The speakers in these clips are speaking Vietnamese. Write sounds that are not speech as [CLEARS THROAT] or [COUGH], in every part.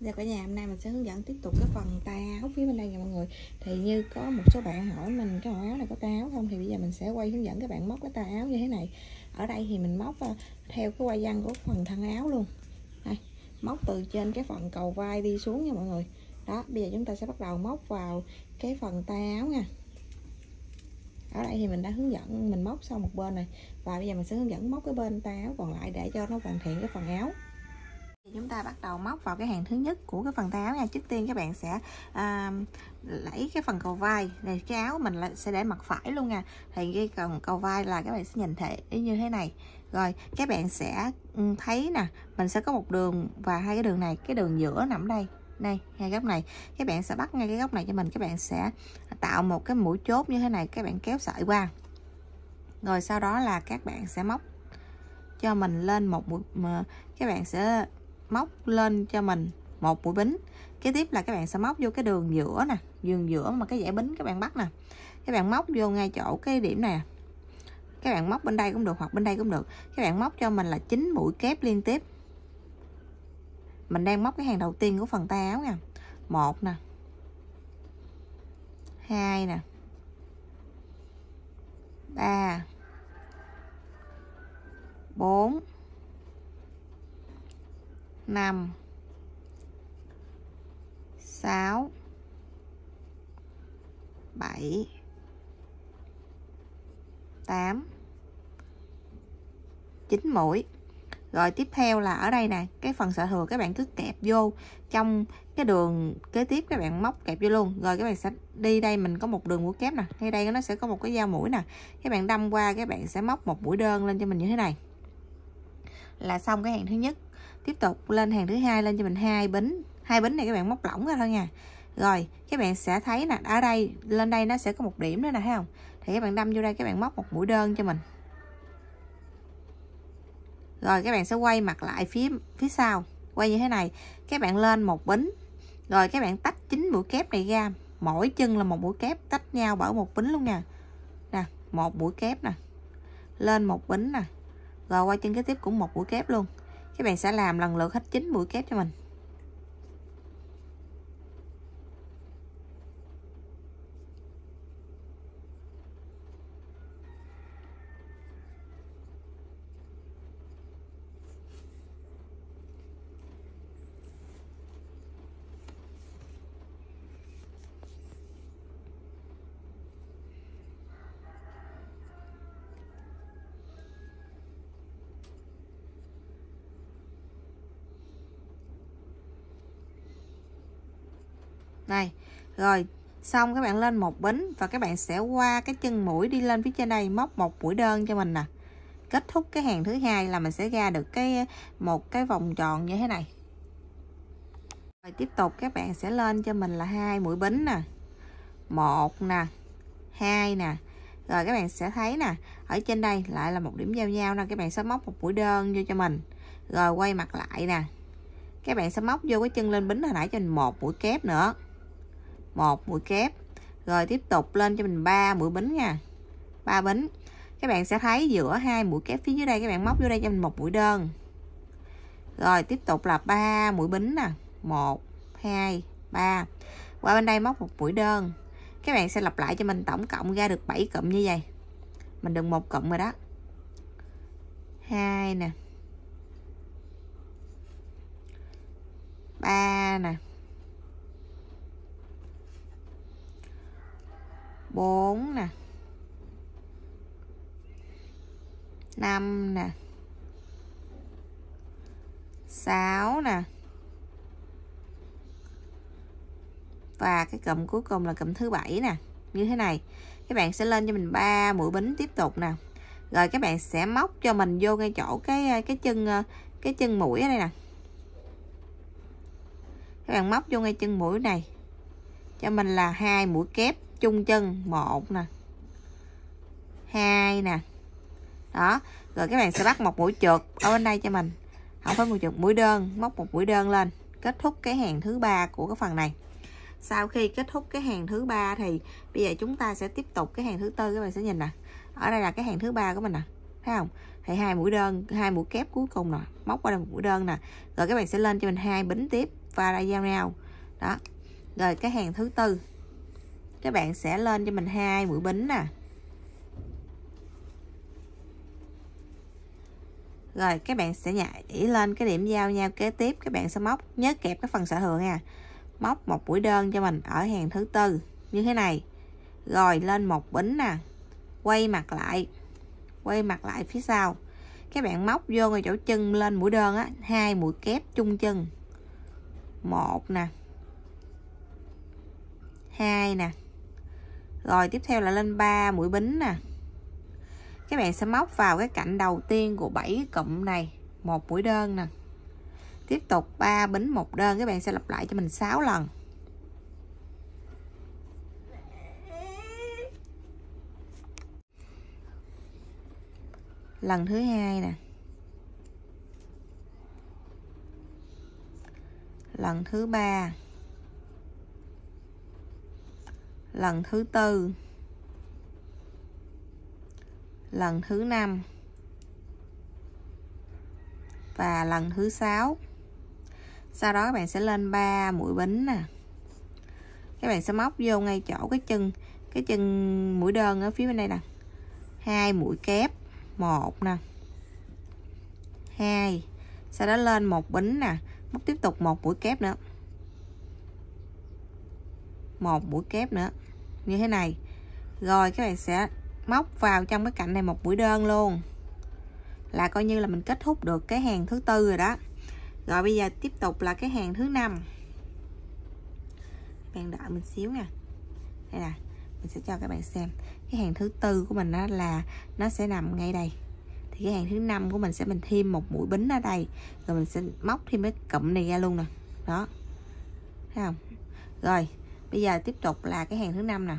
Dạ cả nhà hôm nay mình sẽ hướng dẫn tiếp tục cái phần tay áo phía bên đây nha mọi người. Thì như có một số bạn hỏi mình cái màu áo này có tay áo không Thì bây giờ mình sẽ quay hướng dẫn các bạn móc cái tay áo như thế này. Ở đây thì mình móc ờ, theo cái quay văn của phần thân áo luôn. Đây, Móc từ trên cái phần cầu vai đi xuống nha mọi người. Đó bây giờ chúng ta sẽ bắt đầu móc vào cái phần tay áo nha. Ở đây thì mình đã hướng dẫn mình móc xong một bên này và bây giờ mình sẽ hướng dẫn móc cái bên tay áo còn lại để cho nó hoàn thiện cái phần áo chúng ta bắt đầu móc vào cái hàng thứ nhất của cái phần tay áo nha. Trước tiên các bạn sẽ à, lấy cái phần cầu vai. Này cái áo mình là sẽ để mặt phải luôn nha. Thì cái phần cầu vai là các bạn sẽ nhìn thể như thế này. Rồi các bạn sẽ ừ, thấy nè mình sẽ có một đường và hai cái đường này. Cái đường giữa nằm đây. Đây hai góc này. Các bạn sẽ bắt ngay cái góc này cho mình. Các bạn sẽ tạo một cái mũi chốt như thế này. Các bạn kéo sợi qua. Rồi sau đó là các bạn sẽ móc cho mình lên một mũi mà các bạn sẽ móc lên cho mình một mũi bính. Kế tiếp là các bạn sẽ móc vô cái đường giữa nè, đường giữa mà cái dãy bính các bạn bắt nè. Các bạn móc vô ngay chỗ cái điểm này. Các bạn móc bên đây cũng được hoặc bên đây cũng được. Các bạn móc cho mình là 9 mũi kép liên tiếp. Mình đang móc cái hàng đầu tiên của phần tay áo nha một nè. Hai nè. Ba. Bốn năm. Sáu. Bảy. Tám. Chín mũi. Rồi tiếp theo là ở đây nè, cái phần sợi thừa các bạn cứ kẹp vô trong cái đường kế tiếp các bạn móc kẹp vô luôn. Rồi các bạn sẽ đi đây mình có một đường mũi kép nè, ngay đây nó sẽ có một cái dao mũi nè. Các bạn đâm qua các bạn sẽ móc một mũi đơn lên cho mình như thế này. Là xong cái hàng thứ nhất tiếp tục lên hàng thứ hai, lên cho mình hai bính hai bính này các bạn móc lỏng ra thôi nha. Rồi, các bạn sẽ thấy nè, ở đây, lên đây nó sẽ có một điểm nữa nè, thấy không? Thì các bạn đâm vô đây, các bạn móc một mũi đơn cho mình. Rồi, các bạn sẽ quay mặt lại phía phía sau. Quay như thế này, các bạn lên một bính rồi, các bạn tách chín mũi kép này ra. Mỗi chân là một mũi kép, tách nhau bởi một bính luôn nha. Nè, một mũi kép nè. Lên một bính nè. Rồi, qua chân kế tiếp cũng một mũi kép luôn các bạn sẽ làm lần lượt hết chín mũi kép cho mình. Đây rồi, xong các bạn lên một bính và các bạn sẽ qua cái chân mũi đi lên phía trên đây, móc một mũi đơn cho mình nè. Kết thúc cái hàng thứ hai là mình sẽ ra được cái, một cái vòng tròn như thế này. Rồi, tiếp tục các bạn sẽ lên cho mình là hai mũi bính nè. Một nè, hai nè. Rồi, các bạn sẽ thấy nè, ở trên đây lại là một điểm giao nhau nè, các bạn sẽ móc một mũi đơn vô cho mình. Rồi, quay mặt lại nè. Các bạn sẽ móc vô cái chân lên bính hồi nãy cho mình một mũi kép nữa một, mũi kép. Rồi tiếp tục lên cho mình ba mũi bính nha. Ba bính. Các bạn sẽ thấy giữa hai mũi kép phía dưới đây, các bạn móc vô đây cho mình một mũi đơn. Rồi tiếp tục là ba mũi bính nè. 1 2 3 qua bên đây móc một mũi đơn. Các bạn sẽ lặp lại cho mình tổng cộng ra được 7 cụm như vậy. Mình đừng một cụm rồi đó. Hai nè. Ba nè. 4 nè 5 nè 6 nè. Và cái cụm cuối cùng là cụm thứ bảy nè. Như thế này, các bạn sẽ lên cho mình ba mũi bính tiếp tục nè. Rồi các bạn sẽ móc cho mình vô ngay chỗ cái cái chân cái chân mũi ở đây nè. Các bạn móc vô ngay chân mũi này. Cho mình là hai mũi kép chung chân, một nè, hai nè. Đó, rồi các bạn sẽ bắt một mũi trượt ở bên đây cho mình. Không phải mũi trượt, mũi đơn, móc một mũi đơn lên, kết thúc cái hàng thứ ba của cái phần này. Sau khi kết thúc cái hàng thứ ba thì bây giờ chúng ta sẽ tiếp tục cái hàng thứ tư, các bạn sẽ nhìn nè. Ở đây là cái hàng thứ ba của mình nè, thấy không? Thì hai mũi đơn, hai mũi kép cuối cùng nè, móc qua đây một mũi đơn nè. Rồi các bạn sẽ lên cho mình hai bính tiếp và ra giao nhau. Đó, rồi cái hàng thứ tư các bạn sẽ lên cho mình hai mũi bính nè. Rồi, các bạn sẽ nhảy lên cái điểm giao nhau kế tiếp. Các bạn sẽ móc nhớ kẹp cái phần sở thừa nha. Móc một mũi đơn cho mình ở hàng thứ tư. Như thế này. Rồi, lên một bính nè. Quay mặt lại. Quay mặt lại phía sau. Các bạn móc vô ngay chỗ chân lên mũi đơn á. Hai mũi kép chung chân. Một nè. Hai nè rồi, tiếp theo là lên 3 mũi bính nè. Các bạn sẽ móc vào cái cạnh đầu tiên của 7 cụm này, một mũi đơn nè. Tiếp tục 3 bính một đơn, các bạn sẽ lặp lại cho mình 6 lần. Lần thứ hai nè. Lần thứ ba. Lần thứ tư. Lần thứ năm. Và lần thứ sáu. Sau đó các bạn sẽ lên 3 mũi bính nè. Các bạn sẽ móc vô ngay chỗ cái chân cái chân mũi đơn ở phía bên đây nè. Hai mũi kép. Một nè. Hai. Sau đó lên một bính nè. Móc tiếp tục một mũi kép nữa. Một mũi kép nữa như thế này. Rồi, các bạn sẽ móc vào trong cái cạnh này một mũi đơn luôn. Là coi như là mình kết thúc được cái hàng thứ tư rồi đó. Rồi, bây giờ tiếp tục là cái hàng thứ năm. Bạn đợi mình xíu nè đây nè, mình sẽ cho các bạn xem. Cái hàng thứ tư của mình đó là nó sẽ nằm ngay đây. Thì cái hàng thứ năm của mình sẽ mình thêm một mũi bính ở đây. Rồi mình sẽ móc thêm cái cụm này ra luôn nè. Đó. Thấy không? Rồi bây giờ tiếp tục là cái hàng thứ năm nè.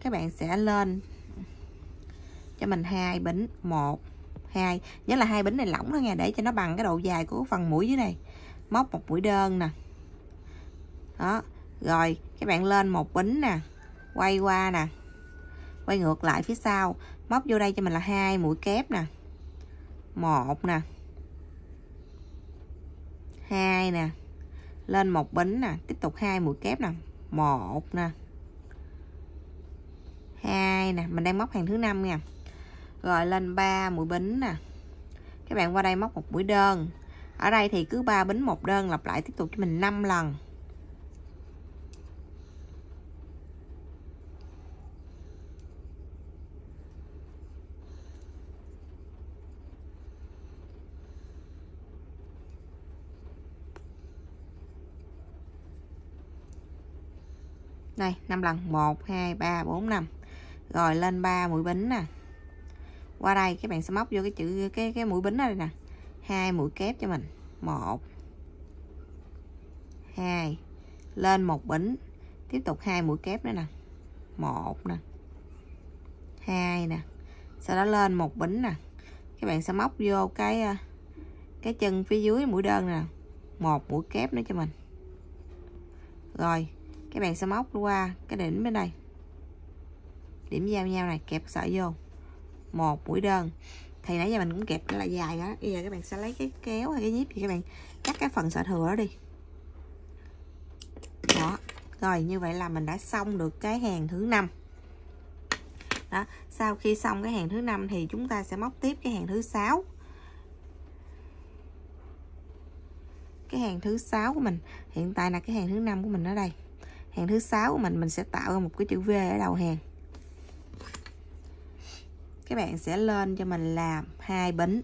Các bạn sẽ lên cho mình hai bính, một, hai. Nhớ là hai bính này lỏng thôi nha, để cho nó bằng cái độ dài của phần mũi dưới này. Móc một mũi đơn nè. Đó. Rồi, các bạn lên một bính nè. Quay qua nè. Quay ngược lại phía sau. Móc vô đây cho mình là hai mũi kép nè. Một nè. Hai nè. Lên một bính nè. Tiếp tục hai mũi kép nè một nè. Hai nè, mình đang móc hàng thứ năm nha. Rồi lên 3 mũi bính nè. Các bạn qua đây móc một mũi đơn. Ở đây thì cứ 3 bính một đơn lặp lại tiếp tục cho mình 5 lần. Đây 5 lần. 1 2 3 4 5 rồi lên 3 mũi bính nè. Qua đây các bạn sẽ móc vô cái chữ, cái cái mũi bính ở đây nè. Hai mũi kép cho mình. Một. Hai. Lên một bính. Tiếp tục hai mũi kép nữa nè. Một nè. Hai nè. Sau đó lên một bính nè. Các bạn sẽ móc vô cái à, cái chân phía dưới mũi đơn nè. Một mũi kép nữa cho mình. Rồi các bạn sẽ móc qua, cái đỉnh bên đây. Điểm giao nhau này, kẹp sợi vô. Một mũi đơn. Thì nãy giờ mình cũng kẹp là dài đó. Bây giờ các bạn sẽ lấy cái kéo hay cái nhíp thì các bạn cắt cái phần sợi thừa đó đi. Đó. Rồi, như vậy là mình đã xong được cái hàng thứ năm. Đó. Sau khi xong cái hàng thứ năm thì chúng ta sẽ móc tiếp cái hàng thứ sáu. Cái hàng thứ sáu của mình. Hiện tại là cái hàng thứ năm của mình ở đây hàng thứ sáu của mình mình sẽ tạo ra một cái chữ V ở đầu hàng. Các bạn sẽ lên cho mình làm hai bính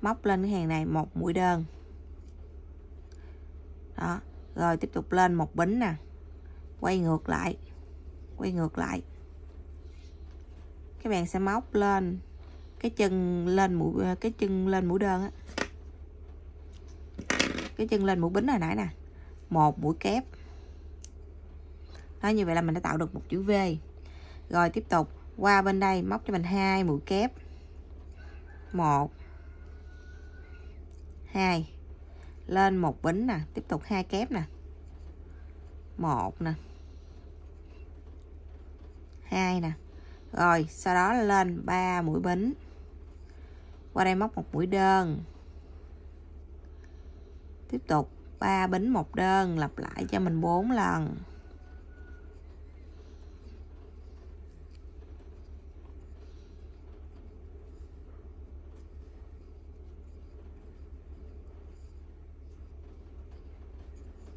móc lên cái hàng này một mũi đơn. Đó, rồi tiếp tục lên một bính nè. Quay ngược lại, quay ngược lại. Các bạn sẽ móc lên cái chân lên mũi, cái chân lên mũi đơn á. Cái chân lên mũi bính hồi nãy nè. Một mũi kép đó như vậy là mình đã tạo được một chữ V. Rồi tiếp tục, qua bên đây móc cho mình hai mũi kép. Một. Hai. Lên một bính nè, tiếp tục hai kép nè. Một nè. Hai nè. Rồi, sau đó lên ba mũi bính. Qua đây móc một mũi đơn. Tiếp tục, ba bính một đơn lặp lại cho mình bốn lần.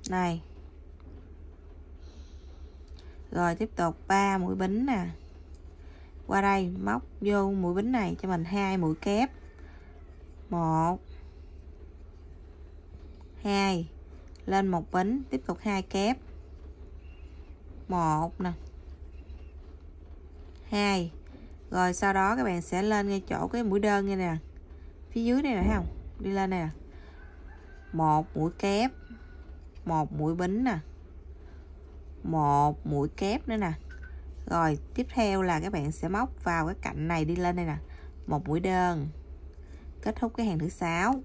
Này. Rồi, tiếp tục. 3 mũi bính nè. Qua đây, móc vô mũi bính này cho mình hai mũi kép. Một. Hai. Lên một bính, tiếp tục hai kép. Một nè. Hai. Rồi, sau đó các bạn sẽ lên ngay chỗ cái mũi đơn như nè. Phía dưới đây nè, thấy không? Đi lên nè. Một mũi kép một mũi bính nè. Một mũi kép nữa nè. Rồi, tiếp theo là các bạn sẽ móc vào cái cạnh này đi lên đây nè. Một mũi đơn. Kết thúc cái hàng thứ sáu.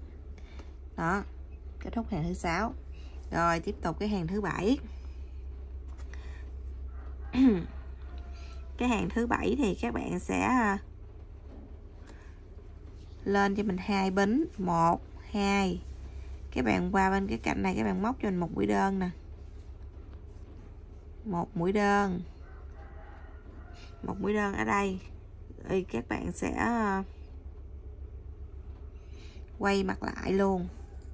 Đó, kết thúc hàng thứ sáu. Rồi, tiếp tục cái hàng thứ bảy. [CLEARS THROAT] Cái hàng thứ bảy thì các bạn sẽ à, lên cho mình hai bính. Một, hai các bạn qua bên cái cạnh này các bạn móc cho mình một mũi đơn nè. Một mũi đơn. Một mũi đơn ở đây. Thì các bạn sẽ ờ, quay mặt lại luôn.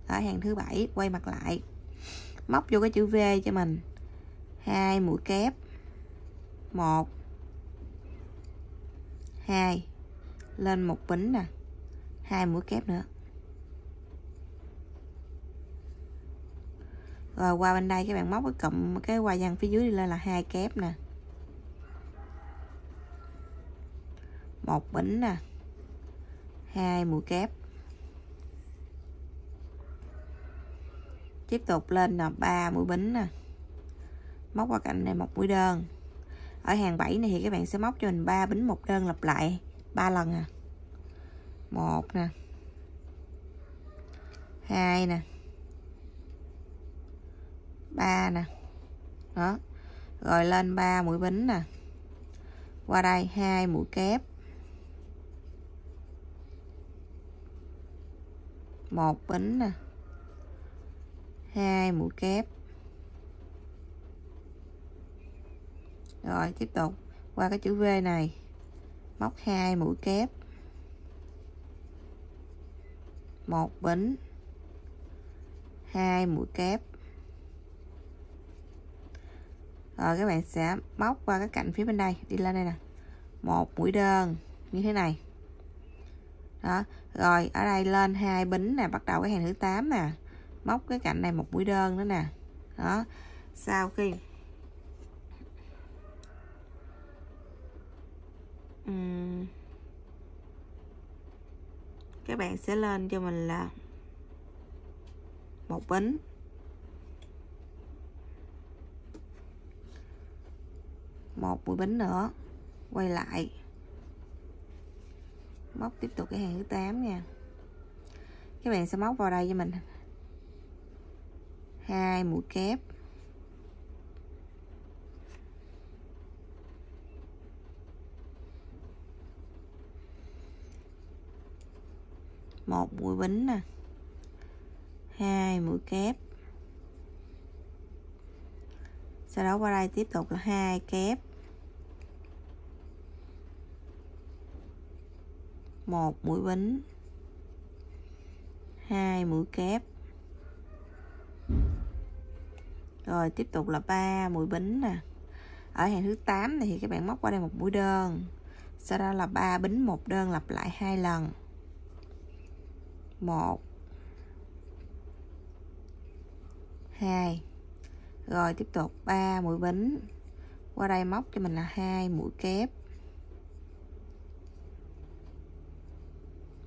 Ở hàng thứ bảy, quay mặt lại. Móc vô cái chữ V cho mình. Hai mũi kép. Một. Hai. Lên một bính nè. Hai mũi kép nữa. Rồi qua bên đây các bạn móc cái cụm, cái hoa văn phía dưới đi lên là hai kép nè. Một bính nè. Hai mũi kép. Tiếp tục lên là ba mũi bính nè. Móc qua cạnh này một mũi đơn. Ở hàng 7 này thì các bạn sẽ móc cho mình ba bính một đơn lặp lại, ba lần à. Một nè. Hai nè ba nè. Đó. Rồi lên ba mũi bính nè. Qua đây hai mũi kép. Một bính nè. Hai mũi kép. Rồi, tiếp tục. Qua cái chữ V này. Móc hai mũi kép. Một bính. Hai mũi kép rồi các bạn sẽ móc qua cái cạnh phía bên đây đi lên đây nè. Một mũi đơn như thế này. Đó rồi ở đây lên hai bính nè bắt đầu cái hàng thứ 8 nè. Móc cái cạnh này một mũi đơn nữa nè. Đó sau khi uhm, các bạn sẽ lên cho mình là một bính. Một mũi bính nữa. Quay lại. Móc tiếp tục cái hàng thứ 8 nha. Các bạn sẽ móc vào đây cho mình. Hai mũi kép. Một mũi bính nè. Hai mũi kép. Sau đó qua đây tiếp tục là hai kép. Một mũi bính. Hai mũi kép. Rồi tiếp tục là ba mũi bính nè. Ở hàng thứ 8 này thì các bạn móc qua đây một mũi đơn. Sau đó là ba bính một đơn lặp lại hai lần. Một. Hai rồi, tiếp tục. Ba mũi bính. Qua đây móc cho mình là hai mũi kép.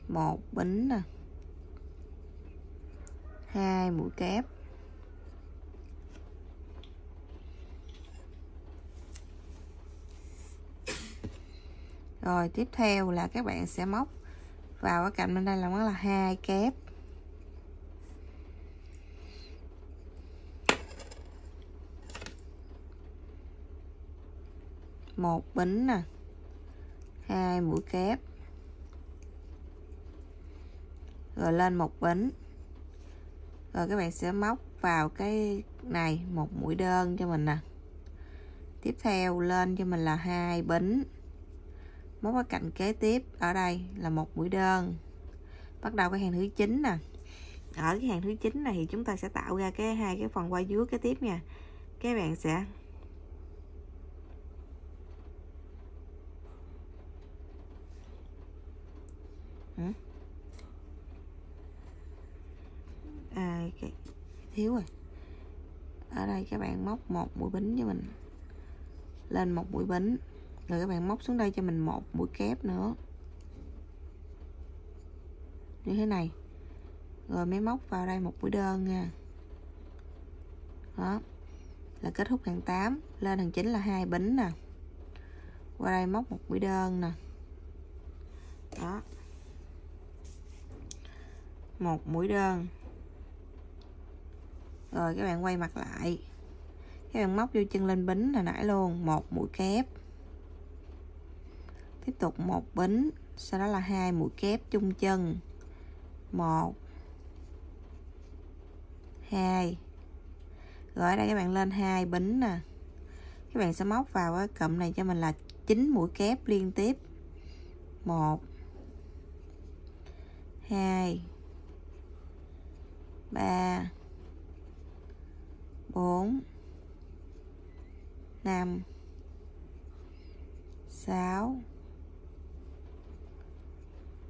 Một bính nè. Hai mũi kép. Rồi, tiếp theo là các bạn sẽ móc vào cái cạnh bên đây là nó là hai kép. Một bính nè. Hai mũi kép. Rồi lên một bính rồi các bạn sẽ móc vào cái này, một mũi đơn cho mình nè. Tiếp theo lên cho mình là hai bính móc cái cạnh kế tiếp, ở đây là một mũi đơn. Bắt đầu cái hàng thứ chín nè. Ở cái hàng thứ chín này thì chúng ta sẽ tạo ra cái hai cái phần qua dưới kế tiếp nha. Các bạn sẽ à, cái thiếu rồi. Ở đây các bạn móc một mũi bính cho mình. Lên một mũi bính, rồi các bạn móc xuống đây cho mình một mũi kép nữa. Như thế này. Rồi mới móc vào đây một mũi đơn nha. Đó. Là kết thúc hàng 8 lên hàng 9 là hai bính nè. Qua đây móc một mũi đơn nè. Đó. Một mũi đơn rồi, các bạn quay mặt lại. Các bạn móc vô chân lên bính hồi nãy luôn, một mũi kép. Tiếp tục một bính, sau đó là hai mũi kép chung chân. Một, hai. Rồi, ở đây các bạn lên hai bính nè. Các bạn sẽ móc vào cái cụm này cho mình là 9 mũi kép liên tiếp. Một, hai, ba bốn, năm, sáu,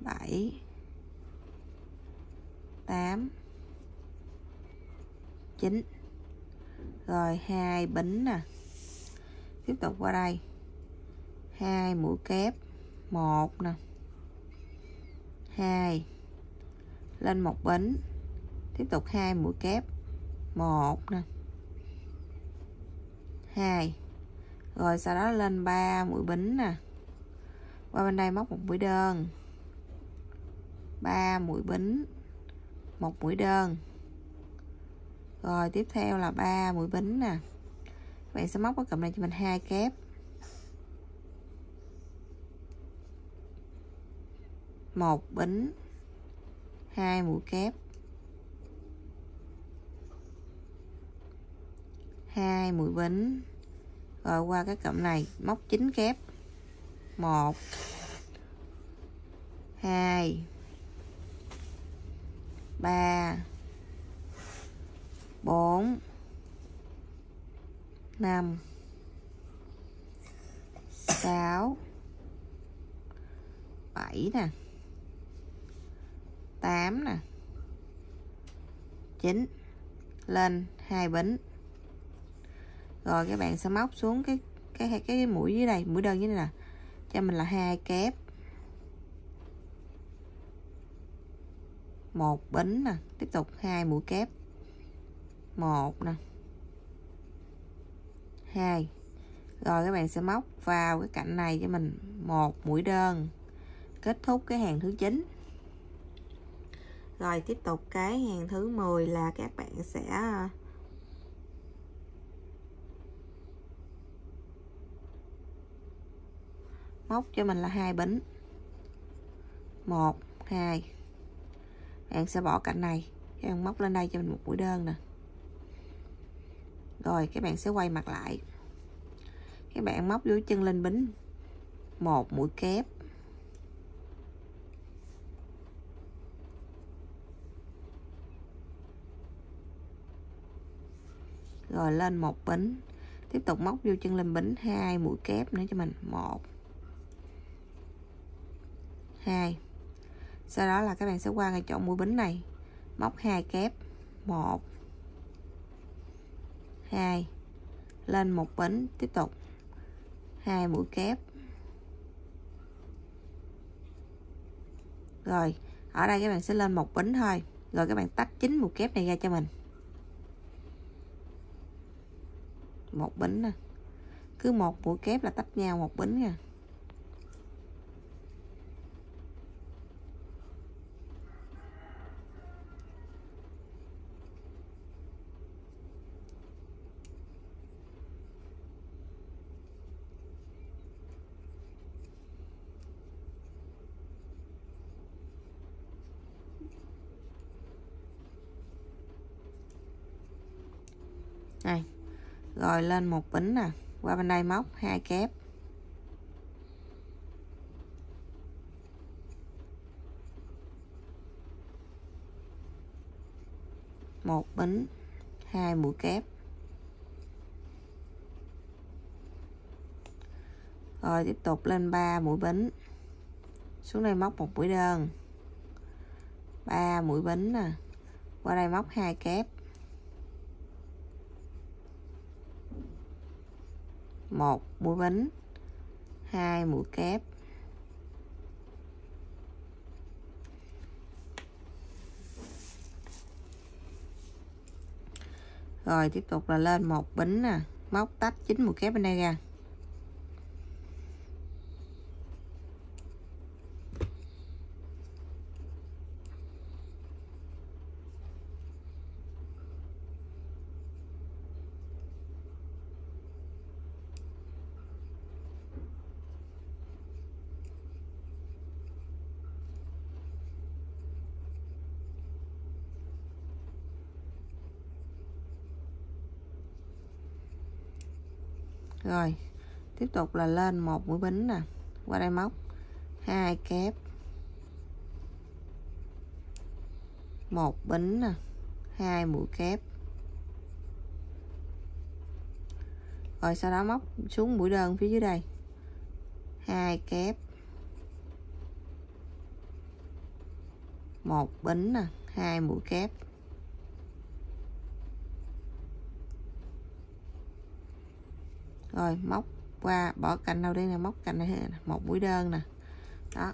bảy, tám, chín. Rồi hai bính nè. Tiếp tục qua đây. Hai mũi kép, một nè. Hai. Lên một bính. Tiếp tục hai mũi kép, một nè. 2 rồi sau đó lên 3 mũi bính nè. Qua bên đây móc một mũi đơn. 3 mũi bính, một mũi đơn. Rồi tiếp theo là 3 mũi bính nè. Bạn sẽ móc cái cụm này cho mình hai kép. Một bính, hai mũi kép. Hai mũi bính rồi, qua cái cụm này, móc 9 kép. 1 2 3 4 5 6 7 nè. 8 nè. 9 lên hai bính rồi các bạn sẽ móc xuống cái cái cái, cái mũi dưới đây. Mũi đơn dưới này nè. Cho mình là hai kép. Một bính nè. Tiếp tục hai mũi kép. Một nè. Hai. Rồi các bạn sẽ móc vào cái cạnh này cho mình một mũi đơn. Kết thúc cái hàng thứ 9 rồi tiếp tục cái hàng thứ 10 là các bạn sẽ móc cho mình là hai bính một, hai. Bạn sẽ bỏ cạnh này. Các bạn móc lên đây cho mình một mũi đơn nè. Rồi, các bạn sẽ quay mặt lại. Các bạn móc dưới chân lên bính. Một, mũi kép. Rồi, lên một bính. Tiếp tục móc vô chân lên bính. Hai, mũi kép nữa cho mình. Một. 2 sau đó là các bạn sẽ qua ngay chỗ mũi bính này. Móc hai kép. 1 2 lên một bính. Tiếp tục. Hai mũi kép. Rồi, ở đây các bạn sẽ lên một bính thôi. Rồi các bạn tách chính mũi kép này ra cho mình. Một bính nè. Cứ một mũi kép là tách nhau một bính nha. Rồi lên một bính nè. Qua bên đây móc hai kép. Một bính hai mũi kép. Rồi tiếp tục lên 3 mũi bính xuống đây móc một mũi đơn. 3 mũi bính nè. Qua đây móc hai kép. Một mũi bính hai, mũi kép. Rồi, tiếp tục là lên một bính nè. Móc tách chín mũi kép bên đây ra rồi, tiếp tục là lên một mũi bính nè, qua đây móc. Hai kép. Một bính nè, hai mũi kép. Rồi sau đó móc xuống mũi đơn phía dưới đây. Hai kép. Một bính nè, hai mũi kép. Rồi, móc qua, bỏ cạnh đâu đây nè, móc cạnh này một mũi đơn nè. Đó.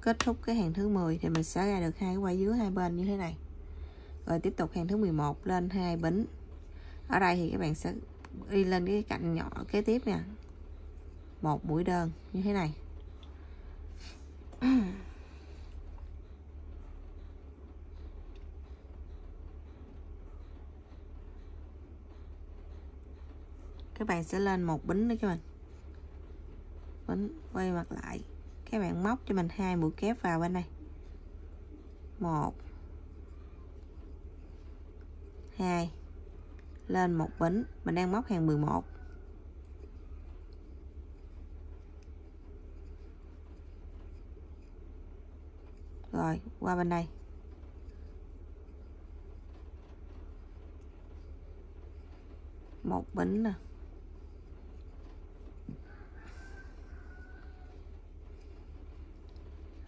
Kết thúc cái hàng thứ 10 thì mình sẽ ra được hai cái quay dưới hai bên như thế này. Rồi tiếp tục hàng thứ 11 lên hai bính ở đây thì các bạn sẽ đi lên cái cạnh nhỏ kế tiếp nè. Một mũi đơn như thế này các bạn sẽ lên một bính nữa cho mình. Bính quay mặt lại. Các bạn móc cho mình hai mũi kép vào bên này. Một. Hai. Lên một bính. Mình đang móc hàng 11 rồi, qua bên đây. Một bính nè.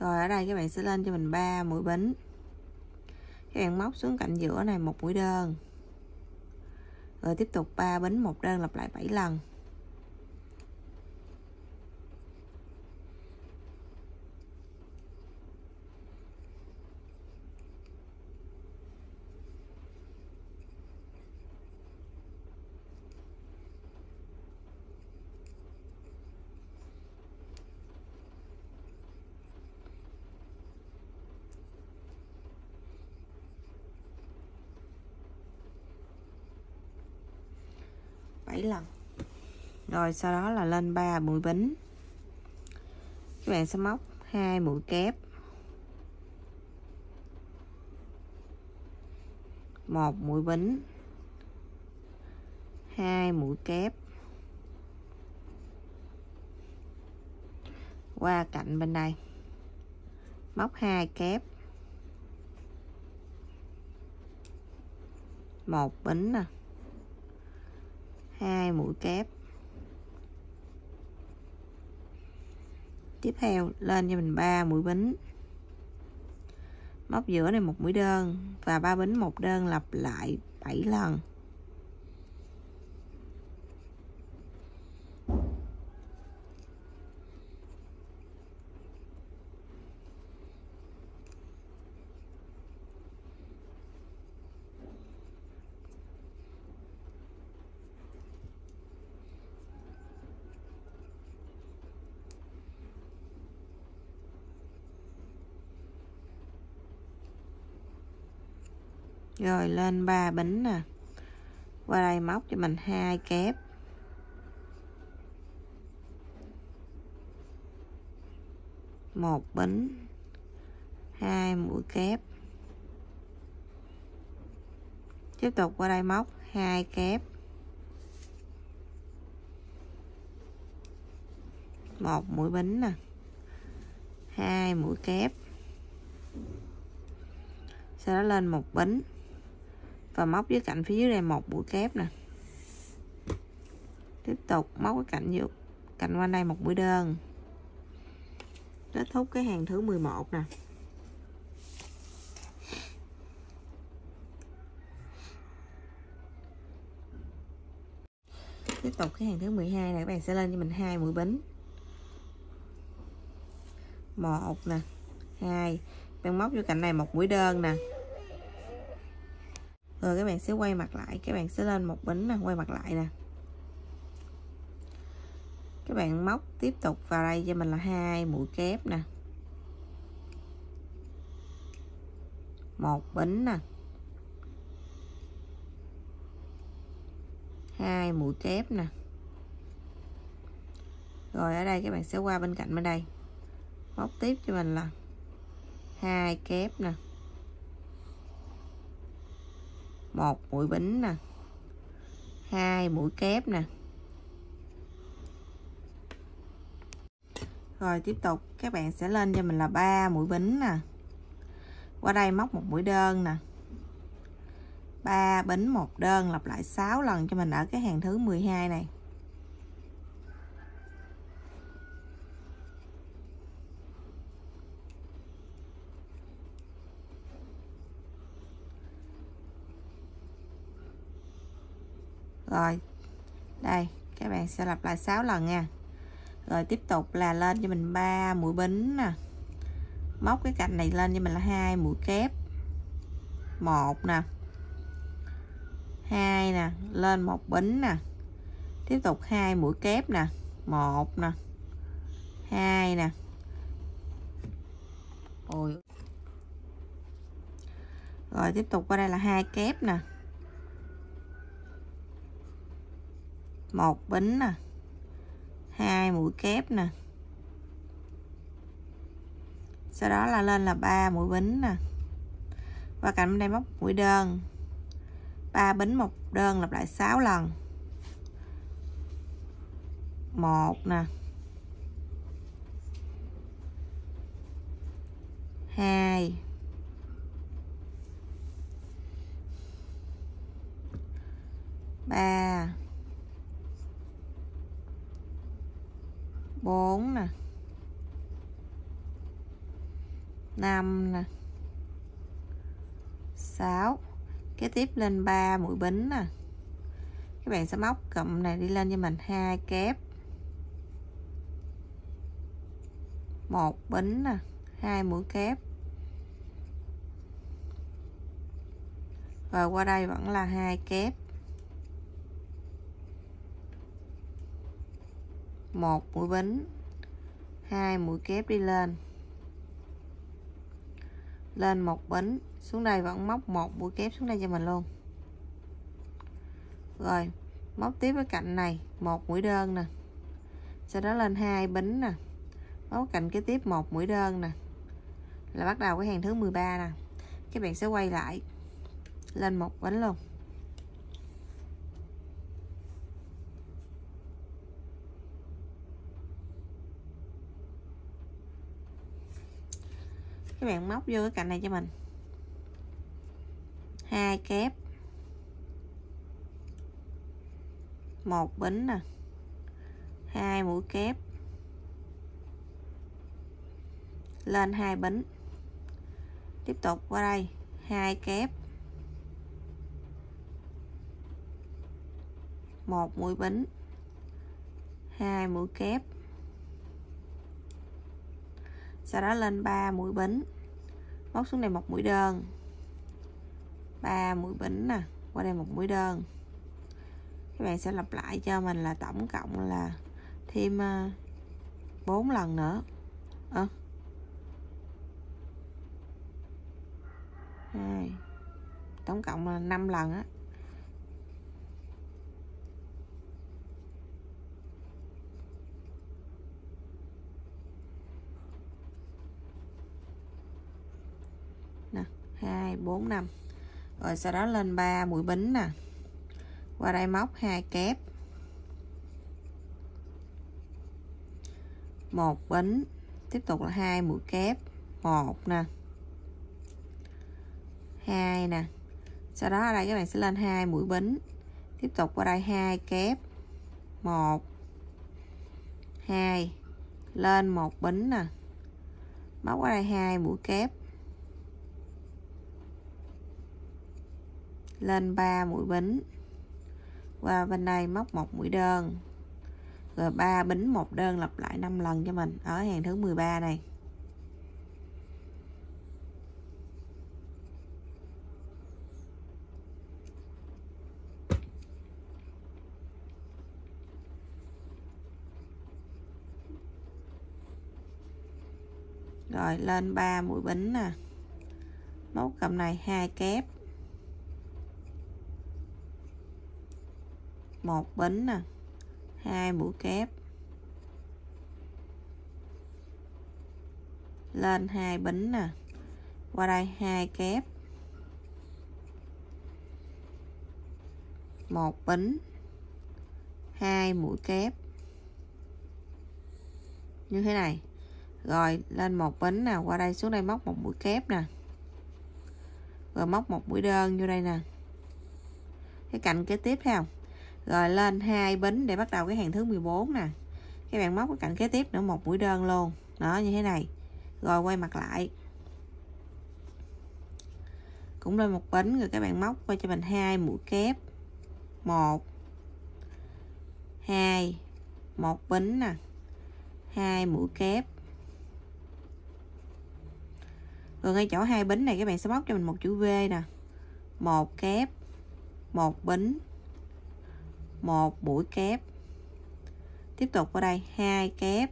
Rồi, ở đây các bạn sẽ lên cho mình 3 mũi bính các bạn móc xuống cạnh giữa này một mũi đơn. Rồi tiếp tục 3 bính một đơn lặp lại 7 lần. Rồi, sau đó là lên 3 mũi bính. Các bạn sẽ móc hai mũi kép. Một mũi bính. Hai mũi kép. Qua cạnh bên đây. Móc hai kép. Một bính nè. Hai mũi kép. Tiếp theo, lên cho mình 3 mũi bính. Móc giữa này một mũi đơn và ba bính một đơn lặp lại 7 lần. Rồi lên ba bính nè. Qua đây móc cho mình hai kép. Một bính hai mũi kép. Tiếp tục qua đây móc hai kép. Một mũi bính nè. Hai mũi kép. Sau đó lên một bính và móc với cạnh phía dưới đây một mũi kép nè. Tiếp tục móc cái cạnh vô cạnh qua đây một mũi đơn. Kết thúc cái hàng thứ 11 nè. Tiếp tục cái hàng thứ 12 này các bạn sẽ lên cho mình hai mũi bính. Một nè, hai. Bạn móc vô cạnh này một mũi đơn nè rồi các bạn sẽ quay mặt lại, các bạn sẽ lên một bính nè, quay mặt lại nè. Các bạn móc tiếp tục vào đây cho mình là hai mũi kép nè. Một bính nè. Hai mũi kép nè. Rồi ở đây các bạn sẽ qua bên cạnh bên đây. Móc tiếp cho mình là hai kép nè. Một, mũi bính nè. Hai, mũi kép nè. Rồi, tiếp tục, các bạn sẽ lên cho mình là ba mũi bính nè. Qua đây móc một mũi đơn nè. 3 bính một đơn, lặp lại 6 lần cho mình ở cái hàng thứ 12 này. Rồi. Đây, các bạn sẽ lặp lại 6 lần nha. Rồi tiếp tục là lên cho mình 3 mũi bính nè. Móc cái cạnh này lên cho mình là hai mũi kép. Một nè. Hai nè, lên một bính nè. Tiếp tục hai mũi kép nè. Một nè. Hai nè. Ôi. rồi tiếp tục qua đây là hai kép nè. Một bính nè. Hai mũi kép nè. Sau đó là lên là ba mũi bính nè. Và cạnh bên đây móc mũi đơn. 3 bính một đơn lặp lại 6 lần. Một nè. Hai. Ba. Bốn nè, năm nè, sáu. Kế tiếp lên 3 mũi bính nè. Các bạn sẽ móc cụm này đi lên cho mình. Hai kép. Một bính nè, hai mũi kép. Và qua đây vẫn là hai kép. Một, mũi bính. Hai, mũi kép đi lên. Lên một bính. Xuống đây vẫn móc một mũi kép xuống đây cho mình luôn. Rồi, móc tiếp với cạnh này, một mũi đơn nè. Sau đó lên hai bính nè. Móc cạnh kế tiếp một mũi đơn nè. Là bắt đầu cái hàng thứ 13 nè. Các bạn sẽ quay lại. Lên một bánh luôn. Các bạn móc vô cái cạnh này cho mình. Hai kép. Một bính nè. Hai mũi kép. Lên hai bính. Tiếp tục qua đây. Hai kép. Một mũi bính. Hai mũi kép sau đó lên 3 mũi bính. Móc xuống đây một mũi đơn. 3 mũi bính nè, qua đây một mũi đơn. Các bạn sẽ lặp lại cho mình là tổng cộng là thêm ờ, 4 lần nữa. Ờ. À. 2 tổng cộng là 5 lần á nè 2 4 5 rồi sau đó lên 3 mũi bính nè. Qua đây móc hai kép. Một bính, tiếp tục là hai mũi kép. Một nè. Hai nè. Sau đó ở đây các bạn sẽ lên hai mũi bính. Tiếp tục qua đây hai kép. Một. Hai. Lên một bính nè. Móc qua đây hai mũi kép. Lên 3 mũi bính. Qua bên đây móc một mũi đơn. Rồi 3 bính một đơn lặp lại 5 lần cho mình ở hàng thứ 13 này. Rồi lên 3 mũi bính nè. Móc cầm này hai kép. Một bính nè. Hai mũi kép. Lên hai bính nè. Qua đây hai kép. Một bính hai mũi kép. Như thế này. Rồi, lên một bính nè. Qua đây xuống đây móc một mũi kép nè. Rồi móc một mũi đơn vô đây nè. Cái cạnh kế tiếp thấy không? Rồi lên hai bính để bắt đầu cái hàng thứ 14 nè. Các bạn móc cái cạnh kế tiếp nữa, một mũi đơn luôn. Đó, như thế này. Rồi quay mặt lại. Cũng lên một bính rồi các bạn móc qua cho mình hai mũi kép. Một. Hai. Một bính nè. Hai mũi kép. Rồi ngay chỗ hai bính này các bạn sẽ móc cho mình một chữ V nè. Một kép, một bính một mũi kép. Tiếp tục ở đây. Hai, kép.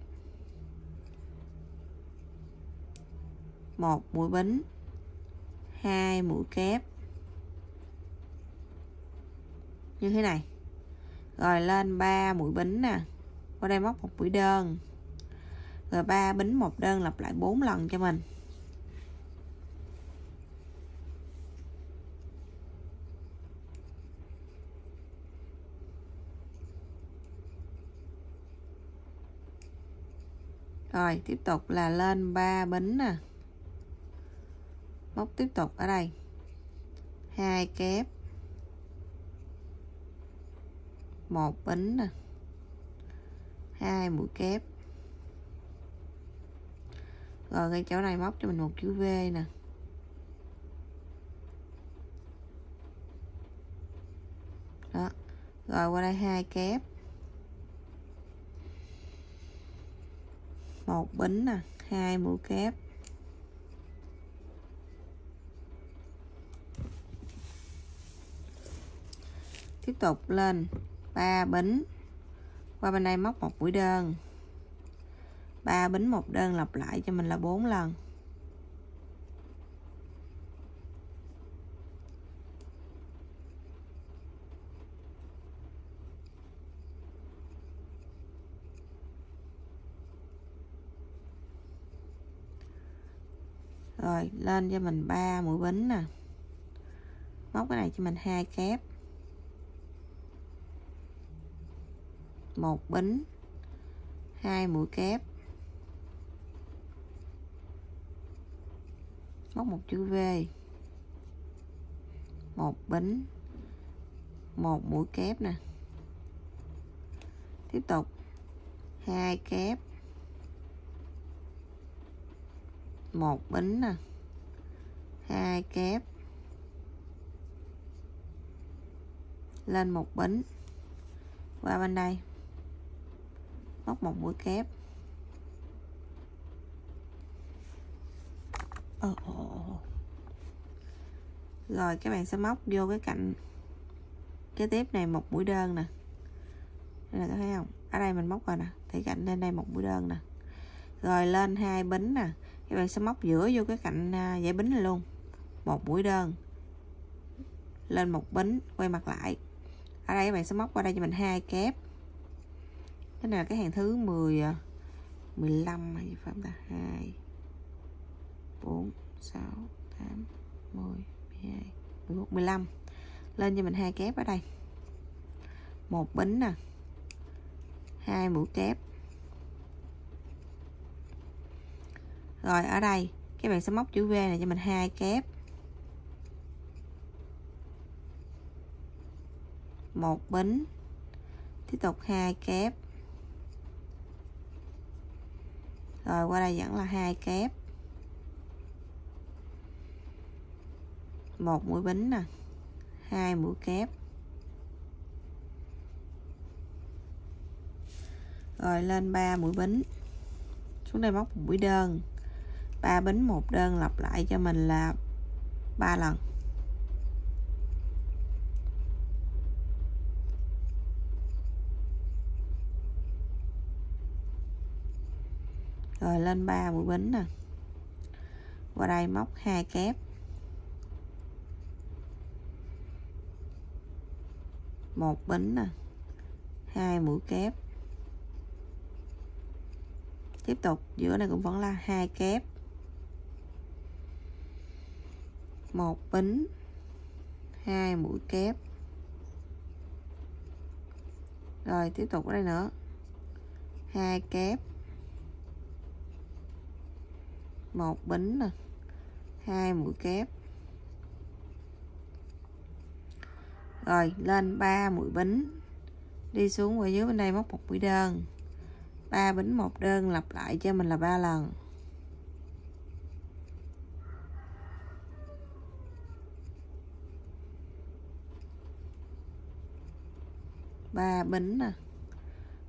Một mũi bính. Hai mũi kép. Như thế này. Rồi lên 3 mũi bính nè. Qua đây móc một mũi đơn. Rồi ba bính một đơn lặp lại 4 lần cho mình. Rồi, tiếp tục là lên 3 bính nè. Móc tiếp tục ở đây. Hai kép. Một bính nè. Hai mũi kép. Rồi ngay chỗ này móc cho mình một chữ V nè. Đó. Rồi, qua đây hai kép. Một bính nè, hai mũi kép. Tiếp tục lên 3 bính qua bên đây móc một mũi đơn. 3 bính một đơn lặp lại cho mình là 4 lần. Rồi lên cho mình 3 mũi bính nè. Móc cái này cho mình hai kép. Một bính, hai mũi kép. Móc một chữ V. Một bính, một mũi kép nè. Tiếp tục, hai kép. Một bính nè. Hai kép. Lên một bính qua bên đây. Móc một mũi kép. Rồi các bạn sẽ móc vô cái cạnh kế tiếp này một mũi đơn nè. Đây là có thấy không? Ở đây mình móc rồi nè. Thì cạnh lên đây một mũi đơn nè. Rồi lên hai bính nè các bạn sẽ móc giữa vô cái cạnh à, dãy bính này luôn. Một mũi đơn. Lên một bính, quay mặt lại. Ở đây các bạn sẽ móc qua đây cho mình hai kép. Cái này là cái hàng thứ 10 15 à, hay phải không ta? 2 4 6 8 10 12 11 15 lên cho mình hai kép ở đây. Một bính nè. Hai mũi kép. Rồi, ở đây. Các bạn sẽ móc chữ V này cho mình hai kép. Một bính. Tiếp tục hai kép. Rồi, qua đây vẫn là hai kép. Một mũi bính nè. Hai mũi kép. Rồi, lên 3 mũi bính. Xuống đây móc một mũi đơn. 3 bính một đơn lặp lại cho mình là 3 lần. Rồi lên 3 mũi bính nè. Qua đây móc hai kép. Một bính nè. Hai mũi kép. Tiếp tục, giữa này cũng vẫn là hai kép. Một bính hai mũi kép. Rồi, tiếp tục ở đây nữa. Hai kép. Một bính nè. Hai mũi kép. Rồi, lên 3 mũi bính đi xuống qua dưới bên đây móc một mũi đơn. 3 bính một đơn lặp lại cho mình là 3 lần. Ba bính nè.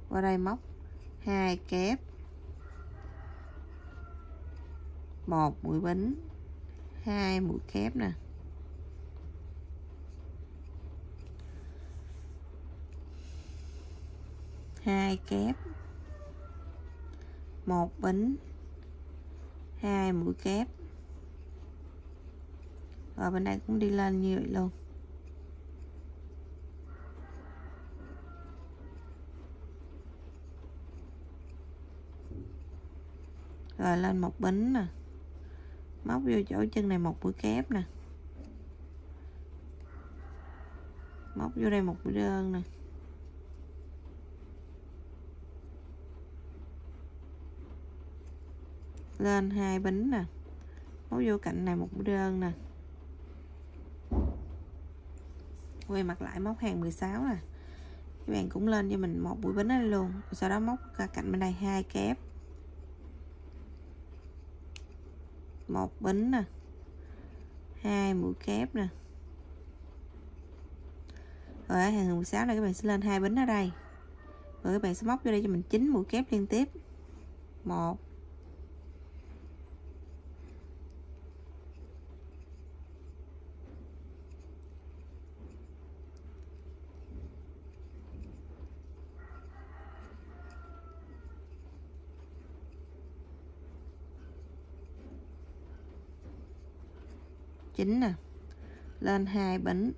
Qua đây móc. Hai kép. Một mũi bính. Hai mũi kép nè. Hai kép. Một bính. Hai mũi kép. Rồi bên đây cũng đi lên như vậy luôn. Rồi lên một bính nè. Móc vô chỗ chân này một mũi kép nè. Móc vô đây một mũi đơn nè. Lên hai bính nè. Móc vô cạnh này một mũi đơn nè. Quay mặt lại móc hàng 16 nè. Các bạn cũng lên cho mình một mũi bính lên luôn. Sau đó móc ra cạnh bên đây hai kép. Một bính nè. Hai mũi kép nè. Rồi ở hàng 16 này các bạn sẽ lên hai bính ở đây. Rồi các bạn sẽ móc vô đây cho mình chín mũi kép liên tiếp. Một chín nè. Lên hai bính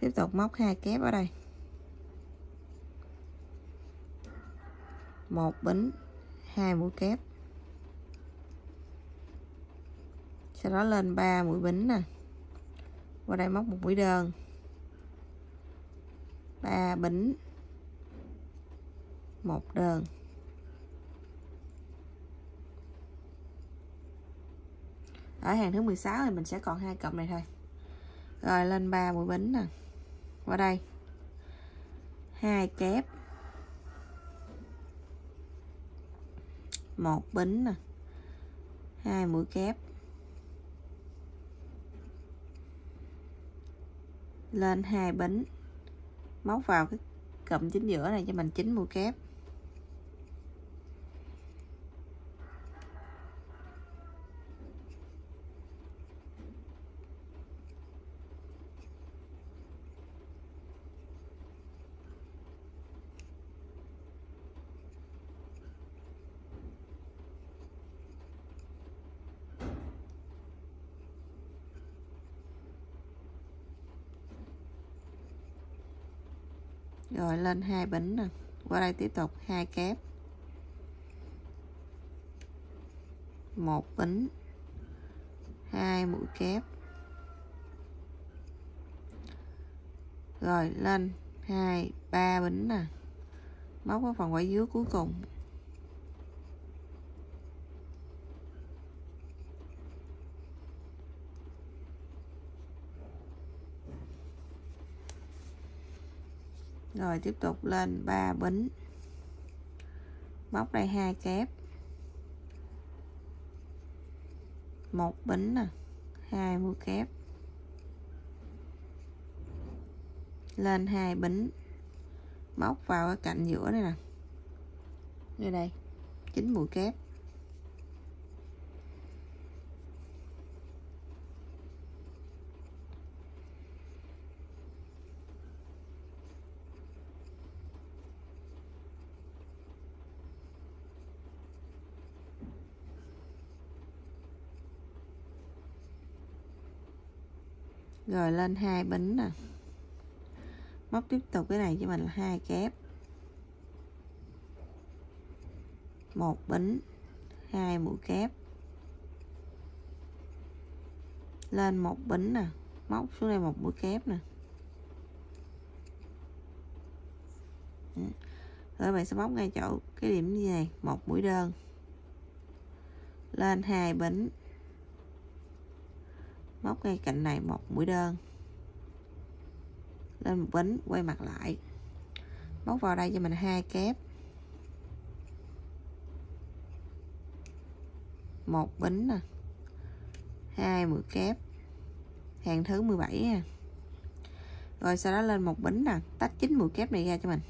tiếp tục móc hai kép ở đây. Một bính hai mũi kép. Sau đó lên 3 mũi bính nè. Qua đây móc một mũi đơn. 3 bính một đơn. Ở hàng thứ 16 thì mình sẽ còn hai cặp này thôi. Rồi, lên ba mũi bính nè. Qua đây. Hai kép. Một bính nè. Hai mũi kép. Lên hai bính. Móc vào cái cụm chính giữa này cho mình chín mũi kép rồi lên hai bính nè. Qua đây tiếp tục, hai kép. Một bính hai mũi kép. Rồi, lên hai, ba bính nè. Móc vào phần quả dưới cuối cùng. Rồi, tiếp tục lên 3 bính. Móc đây hai kép. Một bính nè, hai mũi kép. Lên hai bính. Móc vào cái cạnh giữa đây nè. Như đây, chín mũi kép. Rồi lên hai bính nè. Móc tiếp tục cái này cho mình là hai kép. Một bính hai mũi kép. Lên một bính nè, móc xuống đây một mũi kép nè. Ừ. Rồi bạn sẽ móc ngay chỗ cái điểm như này, một mũi đơn. Lên hai bính móc ngay cạnh này một mũi đơn. Lên một bính, quay mặt lại. Móc vào đây cho mình hai kép. Một bính nè. Hai mũi kép. Hàng thứ 17 nha. Rồi sau đó lên một bính nè. Tách chín mũi kép này ra cho mình.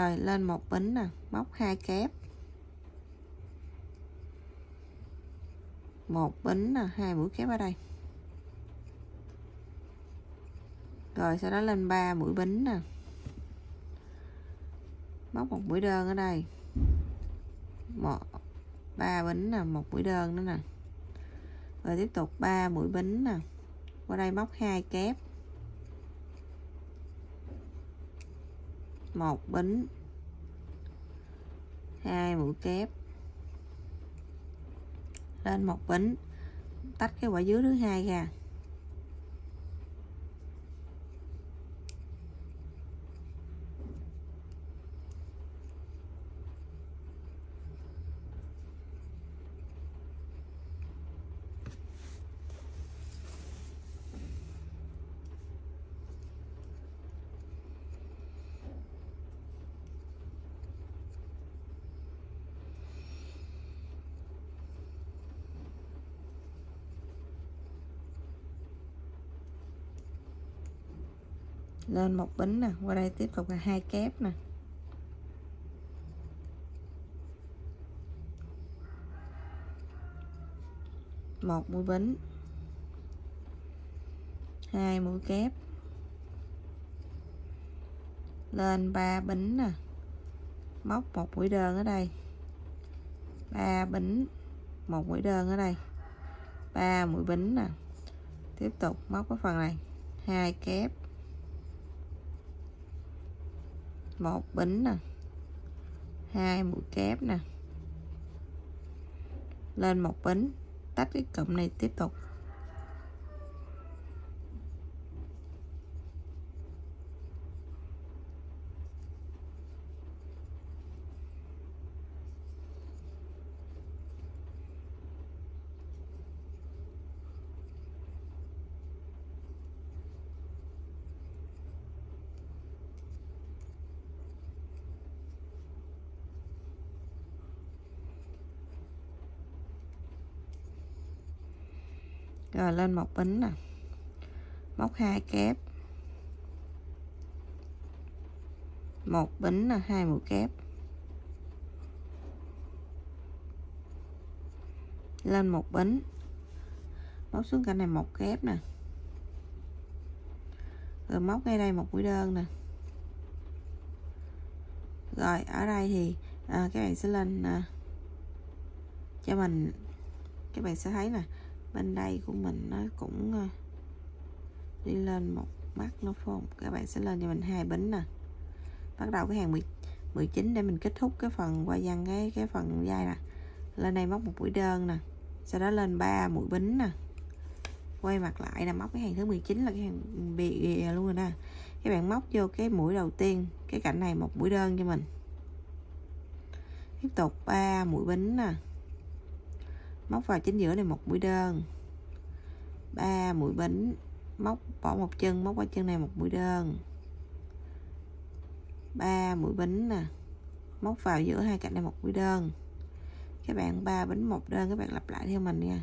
Rồi, lên một bính nè, móc hai kép. Một bính nè, hai mũi kép ở đây. Rồi, sau đó lên ba mũi bính nè. Móc một mũi đơn ở đây. Một, ba bính nè, một mũi đơn nữa nè. Rồi tiếp tục ba mũi bính nè. Qua đây móc hai kép. Một bính. Hai mũi kép. Lên một bính. Tách cái quả dưới thứ hai ra. Lên một bính nè, qua đây tiếp tục là hai kép nè. Một mũi bính. Hai mũi kép. Lên ba bính nè. Móc một mũi đơn ở đây. Ba bính, một mũi đơn ở đây. Ba mũi bính nè. Tiếp tục móc cái phần này. Hai kép. Một bính nè. Hai mũi kép nè. Lên một bính. Tách cái cụm này tiếp tục. Rồi lên một bính nè. Móc hai kép. Một bính là hai mũi kép. Lên một bính. Móc xuống cạnh này một kép nè. Rồi móc ngay đây một mũi đơn nè. Rồi ở đây thì à, các bạn sẽ lên à, cho mình các bạn sẽ thấy nè bên đây của mình nó cũng ờ, đi lên một mắt nó phồng các bạn sẽ lên cho mình hai bính nè. Bắt đầu cái hàng 10, 19 để mình kết thúc cái phần qua văn cái cái phần dây nè. Lên đây móc một mũi đơn nè sau đó lên ba mũi bính nè. Quay mặt lại là móc cái hàng thứ 19 là cái hàng bị luôn rồi nè. Các bạn móc vô cái mũi đầu tiên cái cạnh này một mũi đơn cho mình. Tiếp tục ba mũi bính nè móc vào chính giữa này một mũi đơn. 3 mũi bính móc bỏ một chân, móc qua chân này một mũi đơn. 3 mũi bính nè, móc vào giữa hai cạnh này một mũi đơn. Các bạn ba bính một đơn, các bạn lặp lại theo mình nha.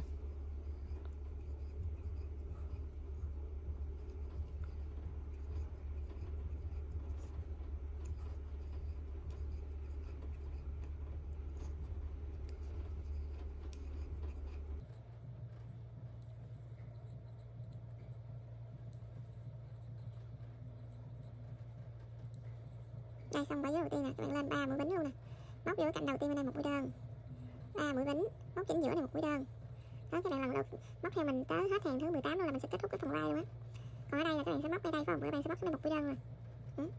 Đây xong ba dấu đầu tiên nè các bạn lên ba mũi bính luôn nè. Móc vô cạnh đầu tiên bên đây một mũi đơn. Ba mũi bính móc chính giữa này một mũi đơn. Đó các bạn lần đầu móc theo mình tới hết hàng thứ 18 luôn là mình sẽ kết thúc cái phần vai luôn á. Còn ở đây là các bạn sẽ móc ngay đây phải không các bạn sẽ móc lên một mũi đơn rồi ừ.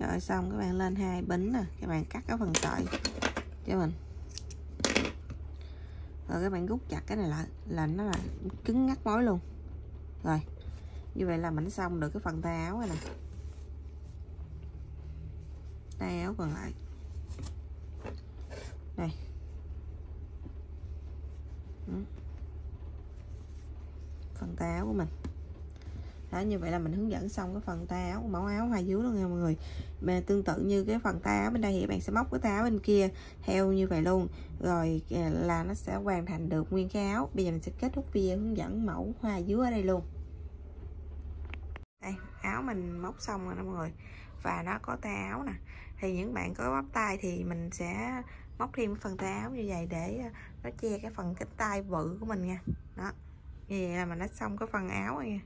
Rồi, xong các bạn lên hai bính nè, các bạn cắt cái phần sợi cho mình. Rồi các bạn rút chặt cái này lại, là nó là cứng ngắt mối luôn. Rồi, như vậy là mình xong được cái phần tay áo này nè. Tay áo còn lại đây phần tay áo của mình đó như vậy là mình hướng dẫn xong cái phần tay áo, mẫu áo hai dưới luôn nha mọi người. Mà tương tự như cái phần tay áo bên đây thì bạn sẽ móc cái tay áo bên kia theo như vậy luôn. Rồi à, là nó sẽ hoàn thành được nguyên cái áo. Bây giờ mình sẽ kết thúc video hướng dẫn mẫu hoa dưới ở đây luôn. Đây, áo mình móc xong rồi đó mọi người. Và nó có tay áo nè. Thì những bạn có bắp tay thì mình sẽ móc thêm phần tay áo như vậy để à, nó che cái phần cánh tay bự của mình nha. Đó, như vậy là mình đã xong cái phần áo rồi nha.